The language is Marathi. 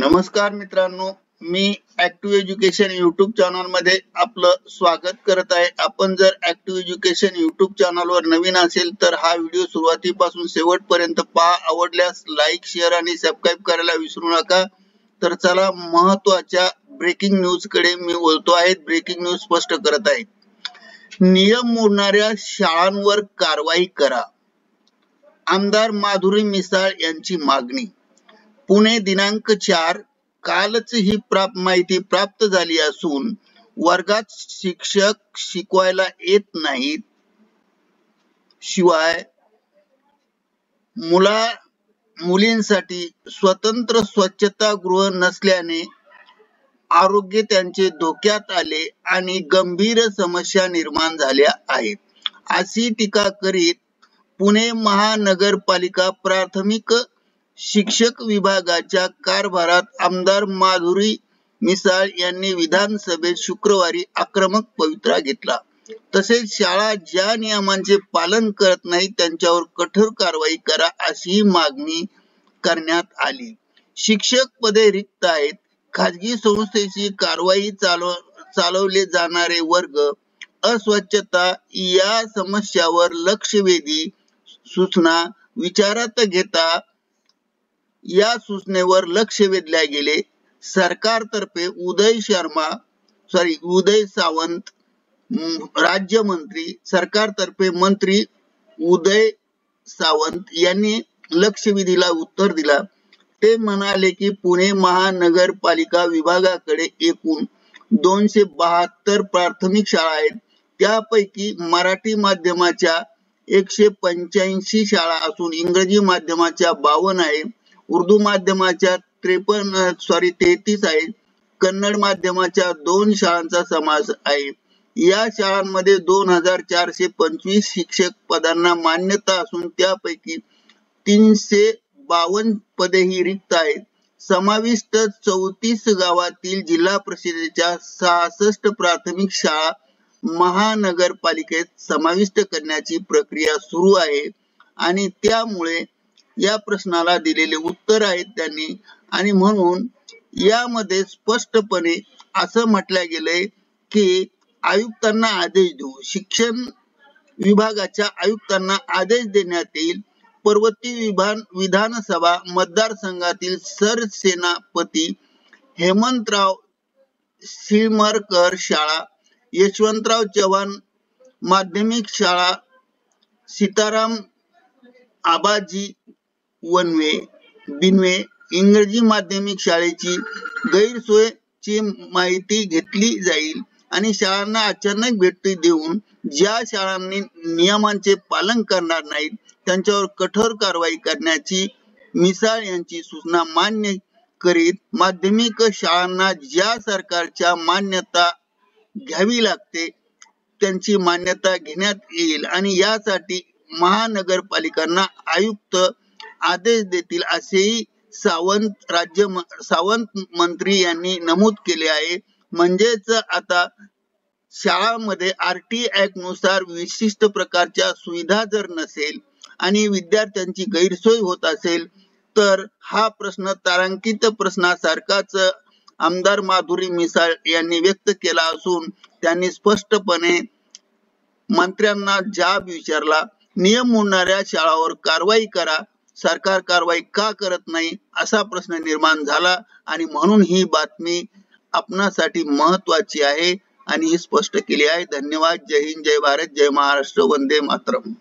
नमस्कार मित्रांनो मी ऍक्टिव्ह एज्युकेशन युट्यूब चॅनलमध्ये आपलं स्वागत करत आहे. आपण जर ऍक्टिव्ह एज्युकेशन युट्यूब चॅनल वर नवीन असेल तर हा व्हिडिओ सुरुवातीपासून शेवटपर्यंत पहा. आवडल्यास लाईक शेअर आणि सबस्क्राईब करायला विसरू नका. तर चला महत्त्वाच्या ब्रेकिंग न्यूजकडे मी बोलतो आहे. ब्रेकिंग न्यूज स्पष्ट करत आहे. नियम मोडणाऱ्या शाळांवर कारवाई करा. आमदार माधुरी मिसाळ यांची मागणी. पुणे दिनांक चार कालच ही प्राप्त माहिती प्राप्त झाली असून वर्गात शिक्षक शिकवायला येत नाहीत. शिवाय मुला मुलींसाठी स्वतंत्र स्वच्छता गृह नसल्याने आरोग्य त्यांचे धोक्यात आले आणि गंभीर समस्या निर्माण झाल्या आहेत. अशी टीका करीत पुणे महानगरपालिका प्राथमिक शिक्षक विभागाच्या कारभारात आमदार माधुरी मिसाळ यांनी विधानसभेत शुक्रवारी आक्रमक पवित्रा घेतला. तसेच शाळा ज्या नियमांचे पालन करत नाही त्यांच्यावर कठोर कारवाई करा अशी मागणी करण्यात आली. शिक्षक पदे रिक्त आहेत. खाजगी संस्थेची कारवाई चालव चालवले जाणारे वर्ग अस्वच्छता या समस्यावर लक्षवेधी सूचना विचारात घेता या सूचनेवर लक्ष वेधल्या गेले. सरकारतर्फे उदय शर्मा सॉरी उदय सावंत राज्यमंत्री सरकारतर्फे मंत्री उदय सावंत यांनी लक्षवेधीला उत्तर दिला. ते म्हणाले की पुणे महानगरपालिका विभागाकडे एकूण दोनशे बहात्तर प्राथमिक शाळा आहेत. त्यापैकी मराठी माध्यमाच्या एकशे पंच्याऐंशी शाळा असून इंग्रजी माध्यमाच्या बावन आहे. उर्दू माध्यमाच्या त्रेपन्न सॉरी तेहतीस आहे. कन्नड माध्यमाच्या दोन शाळांचा समावेश आहे. या शाळांमध्ये दोन हजार चारशे पंचवीस शिक्षक पदांना मान्यता असून त्यापैकी तीनशे बावन पदेही रिक्त आहेत. समाविष्ट चौतीस गावातील जिल्हा परिषदेच्या सहासष्ट प्राथमिक शाळा महानगरपालिकेत समाविष्ट करण्याची प्रक्रिया सुरू आहे. आणि त्यामुळे या प्रश्नाला दिलेले उत्तर आहेत त्यांनी. आणि म्हणून यामध्ये स्पष्टपणे असं म्हटलं गेलंय की आयुक्तांना आदेश देऊ. शिक्षण विभागाच्या आयुक्तांना आदेश देण्यात येईल. पर्वती विधान विधानसभा मतदारसंघातील सरसेनापती हेमंतराव सिमरकर शाळा यशवंतराव चव्हाण माध्यमिक शाळा सीताराम आबाजी वनवे बिनवे इंग्रजी माध्यमिक शाळेची गैरसोय ची माहिती घेतली जाईल आणि शाळांना अचानक भेटी देऊन ज्या शाळांनी नियमांचे पालन करणार नाहीत त्यांच्यावर कठोर कारवाई करण्याची मिसाळ यांची सूचना मान्य करीत माध्यमिक शाळांना ज्या सरकारच्या मान्यता घ्यावी लागते त्यांची मान्यता घेण्यात येईल आणि यासाठी महानगरपालिकांना आयुक्त आदेश देतील असेही सावंत राज्य सावंत मंत्री यांनी नमूद केले आहे. म्हणजेच आता शाळांमध्ये आरटी ऍक्टनुसार विशिष्ट प्रकारच्या सुविधा जर नसेल आणि विद्यार्थ्यांची गैरसोय होत असेल तर हा प्रश्न तारांकित प्रश्नासारखाच आमदार माधुरी मिसाळ यांनी व्यक्त केला असून त्यांनी स्पष्टपणे मंत्र्यांना जाब विचारला नियम मोडणाऱ्या शाळावर कारवाई करा सरकार कारवाई का करत नाही असा प्रश्न निर्माण झाला आणि म्हणून ही बातमी आपणासाठी महत्वाची आहे आणि ही स्पष्ट केली आहे. धन्यवाद. जय हिंद. जय भारत. जय महाराष्ट्र. वंदे मातरम.